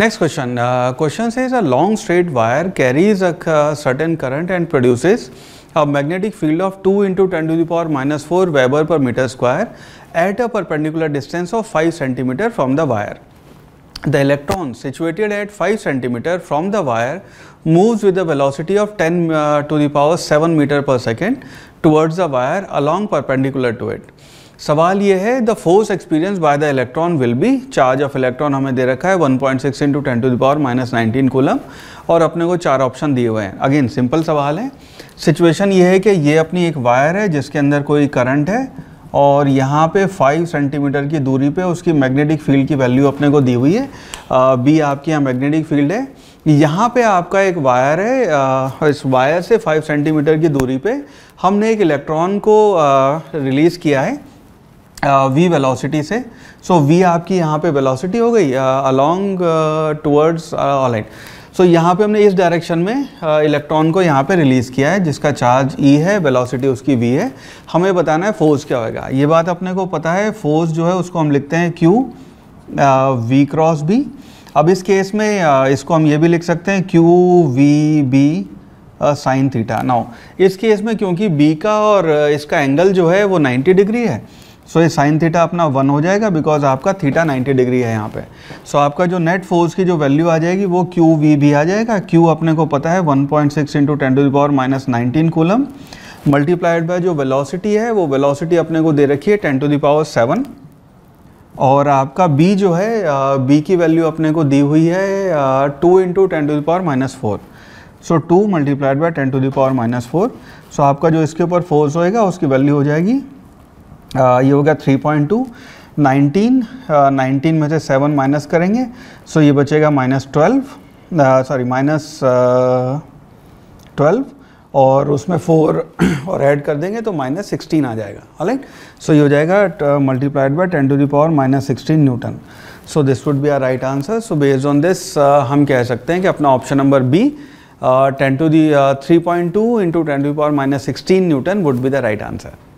Next question. Uh, question says a long straight wire carries a uh, certain current and produces a magnetic field of 2 into 10 to the power minus 4 Weber per meter square at a perpendicular distance of 5 centimeter from the wire. The electron situated at 5 centimeter from the wire moves with a velocity of 10 uh, to the power 7 meter per second towards the wire along perpendicular to it. सवाल ये है the force experience by the electron will be charge of electron हमें दे रखा है 1.6 point six into ten to the power minus nineteen coulomb और अपने को चार ऑप्शन दिए हुए हैं। अगेन सिंपल सवाल है। सिचुएशन ये है कि ये अपनी एक वायर है जिसके अंदर कोई करंट है और यहाँ पे 5 सेंटीमीटर की दूरी पे उसकी मैग्नेटिक फ़ील्ड की वैल्यू अपने को दी हुई है। बी आपकी यहाँ मैग्नेटिक फ़ील्ड है। यहाँ पे आपका एक वायर है आ, इस वायर से 5 सेंटीमीटर की दूरी पे हमने एक इलेक्ट्रॉन को रिलीज़ किया है। वी uh, वेलोसिटी से। सो so, वी आपकी यहाँ पे वेलोसिटी हो गई अलोंग टूवर्ड्स ऑलराइट सो यहाँ पे हमने इस डायरेक्शन में इलेक्ट्रॉन uh, को यहाँ पे रिलीज़ किया है जिसका चार्ज ई e है वेलोसिटी उसकी वी है। हमें बताना है फोर्स क्या होगा ये बात अपने को पता है फोर्स जो है उसको हम लिखते हैं क्यू वी क्रॉस बी अब इस केस में uh, इसको हम ये भी लिख सकते हैं Q V B sine theta now इस केस में क्योंकि बी का और इसका एंगल जो है वो 90 डिग्री है सो ये साइन थीटा अपना वन हो जाएगा बिकॉज़ आपका थीटा 90 डिग्री है यहाँ पे। सो so, आपका जो नेट फोर्स की जो वैल्यू आ जाएगी वो क्यू वी भी आ जाएगा। क्यू अपने को पता है 1.6 point six into ten to the power minus nineteen coulomb multiplied by जो वेलोसिटी है वो वेलोसिटी अपने को दे रखी है टेन टू दावर सेवन और आपका बी जो है बी की वैल्यू अपने को दी हुई है two into ten to the power minus four so two multiplied by ten to the power minus four so आपका जो इसके ऊपर फोर्स होएगा उसकी वैल्यू हो जाएगी ये हो गया three point two nineteen nineteen में से सेवन माइनस करेंगे सो ये बचेगा minus twelve sorry minus twelve और उसमें फोर और ऐड कर देंगे तो माइनस सिक्सटीन आ जाएगा राइट सो ये हो जाएगा multiplied by ten to the power minus sixteen newton so this would be our right answer so based on this हम कह सकते हैं कि अपना option number B ten to the three point two into ten to power minus sixteen newton would be the right answer